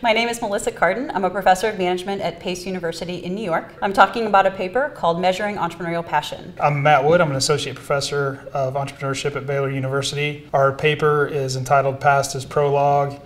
My name is Melissa Cardon. I'm a professor of management at Pace University in New York. I'm talking about a paper called Measuring Entrepreneurial Passion. I'm Matt Wood. I'm an associate professor of entrepreneurship at Baylor University. Our paper is entitled Past as Prologue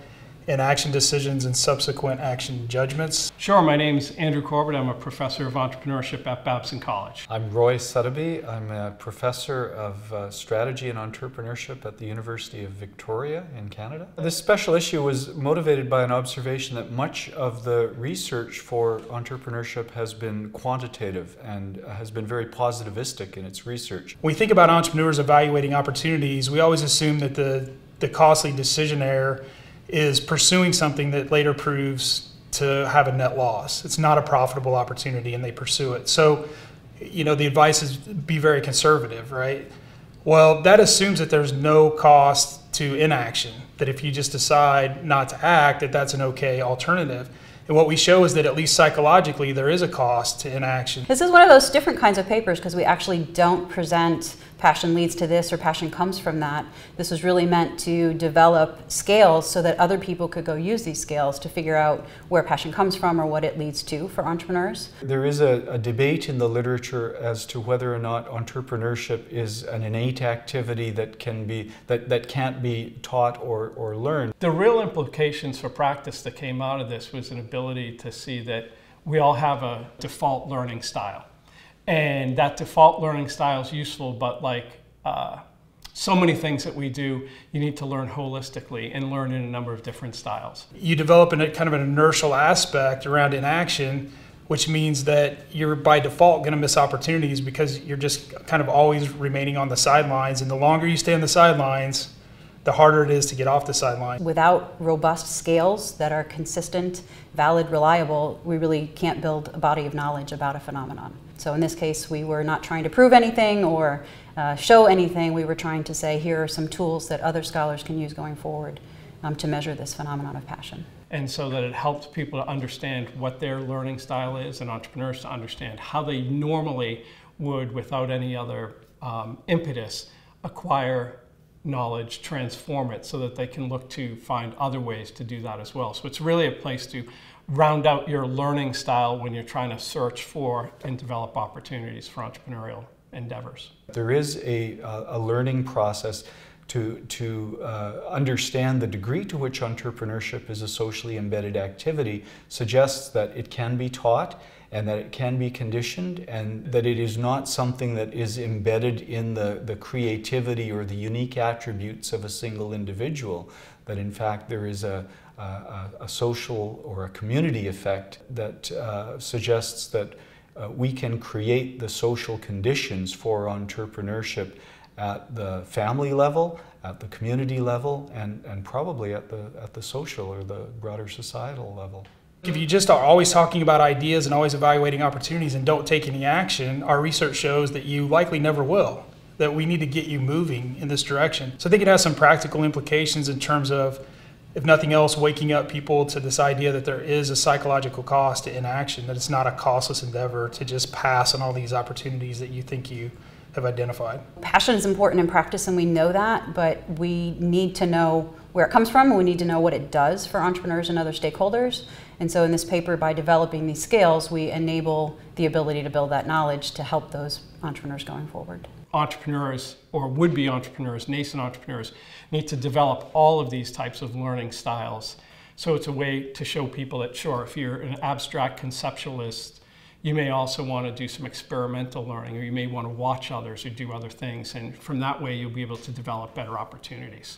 in action decisions and subsequent action judgments. Sure, my name is Andrew Corbett. I'm a professor of entrepreneurship at Babson College. I'm Roy Suddaby. I'm a professor of uh, strategy and entrepreneurship at the University of Victoria in Canada. This special issue was motivated by an observation that much of the research for entrepreneurship has been quantitative and has been very positivistic in its research. When we think about entrepreneurs evaluating opportunities, we always assume that the, the costly decision error is pursuing something that later proves to have a net loss. It's not a profitable opportunity and they pursue it. So, you know, the advice is be very conservative, right? Well, that assumes that there's no cost to inaction, that if you just decide not to act, that that's an okay alternative. And what we show is that at least psychologically, there is a cost to inaction. This is one of those different kinds of papers because we actually don't present passion leads to this or passion comes from that. This was really meant to develop scales so that other people could go use these scales to figure out where passion comes from or what it leads to for entrepreneurs. There is a, a debate in the literature as to whether or not entrepreneurship is an innate activity that can be that, that can't be taught or, or learned. The real implications for practice that came out of this was an ability to see that we all have a default learning style and that default learning style is useful, but like uh, so many things that we do, you need to learn holistically and learn in a number of different styles. You develop a kind of an inertial aspect around inaction, which means that you're by default going to miss opportunities because you're just kind of always remaining on the sidelines. And the longer you stay on the sidelines, the harder it is to get off the sideline. Without robust scales that are consistent, valid, reliable, we really can't build a body of knowledge about a phenomenon. So in this case, we were not trying to prove anything or uh, show anything. We were trying to say, here are some tools that other scholars can use going forward um, to measure this phenomenon of passion. And so that it helps people to understand what their learning style is and entrepreneurs to understand how they normally would, without any other um, impetus, acquire knowledge, transform it so that they can look to find other ways to do that as well. So it's really a place to round out your learning style when you're trying to search for and develop opportunities for entrepreneurial endeavors. There is a, a learning process to, to uh, understand the degree to which entrepreneurship is a socially embedded activity suggests that it can be taught and that it can be conditioned and that it is not something that is embedded in the, the creativity or the unique attributes of a single individual, that in fact there is a, a, a social or a community effect that uh, suggests that uh, we can create the social conditions for entrepreneurship at the family level, at the community level, and, and probably at the, at the social or the broader societal level. If you just are always talking about ideas and always evaluating opportunities and don't take any action, our research shows that you likely never will. That we need to get you moving in this direction. So I think it has some practical implications in terms of, if nothing else, waking up people to this idea that there is a psychological cost to inaction, that it's not a costless endeavor to just pass on all these opportunities that you think you have identified. Passion is important in practice, and we know that, but we need to know where it comes from, and we need to know what it does for entrepreneurs and other stakeholders. And so in this paper, by developing these scales, we enable the ability to build that knowledge to help those entrepreneurs going forward. Entrepreneurs or would-be entrepreneurs, nascent entrepreneurs, need to develop all of these types of learning styles. So it's a way to show people that, sure, if you're an abstract conceptualist, you may also want to do some experimental learning, or you may want to watch others or do other things. And from that way, you'll be able to develop better opportunities.